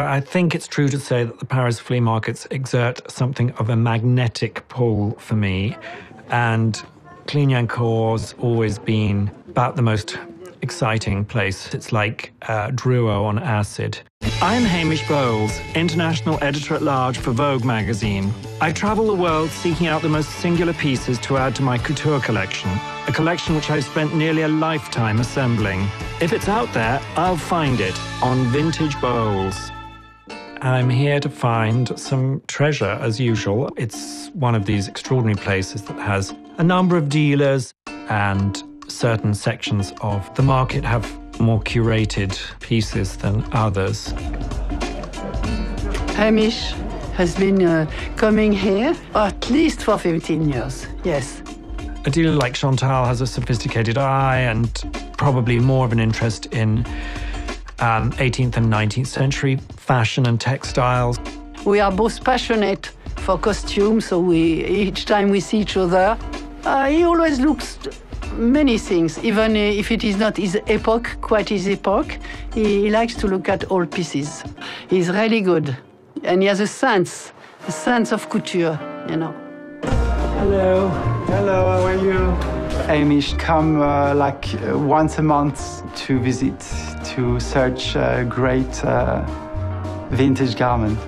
I think it's true to say that the Paris flea markets exert something of a magnetic pull for me. And Clignancourt's always been about the most exciting place. It's like uh, Drouot on acid. I'm Hamish Bowles, International Editor at Large for Vogue magazine. I travel the world seeking out the most singular pieces to add to my couture collection, a collection which I've spent nearly a lifetime assembling. If it's out there, I'll find it on Vintage Bowles. I'm here to find some treasure as usual. It's one of these extraordinary places that has a number of dealers and certain sections of the market have more curated pieces than others. Hamish has been uh, coming here at least for 15 years, yes. A dealer like Chantal has a sophisticated eye and probably more of an interest in um, 18th and 19th century fashion and textiles. We are both passionate for costumes, so we each time we see each other, uh, he always looks many things, even if it is not his epoch, quite his epoch. He, he likes to look at old pieces. He's really good, and he has a sense, a sense of couture, you know. Hello, hello, how are you? Hamish come uh, like uh, once a month to visit, to search uh, great uh, vintage garment.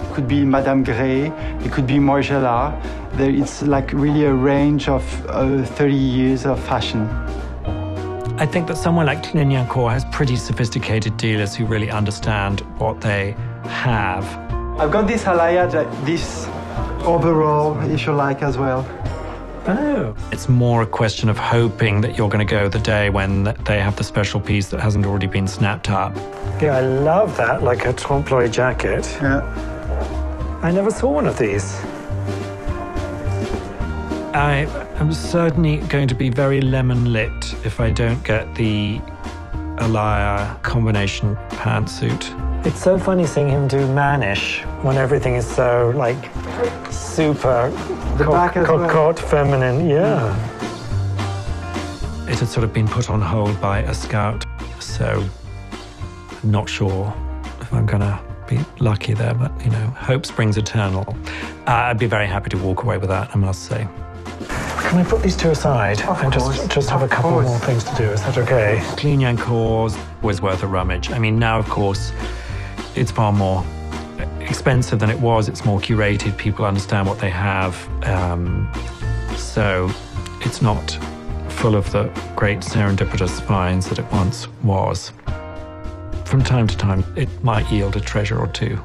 It Could be Madame Grès, it could be Margiela. There, it's like really a range of uh, 30 years of fashion. I think that someone like Clignancourt has pretty sophisticated dealers who really understand what they have. I've got this Alaïa, this overall, if you like, as well. Oh. It's more a question of hoping that you're going to go the day when they have the special piece that hasn't already been snapped up. Yeah, I love that, like a trompe jacket. Yeah. I never saw one of these. I am certainly going to be very lemon lit if I don't get the Alaïa combination pantsuit. It's so funny seeing him do mannish when everything is so like super The co- back as well. cocotte feminine. Yeah. It had sort of been put on hold by a scout, so I'm not sure if I'm gonna be lucky there. But you know, hope springs eternal. Uh, I'd be very happy to walk away with that. I must say. Can I put these two aside Of and course, just just have a couple course. more things to do? Is that okay? Clignancourt was worth a rummage. I mean, now of course, it's far more expensive than it was. It's more curated. People understand what they have, um, so it's not full of the great serendipitous finds that it once was. From time to time, it might yield a treasure or two.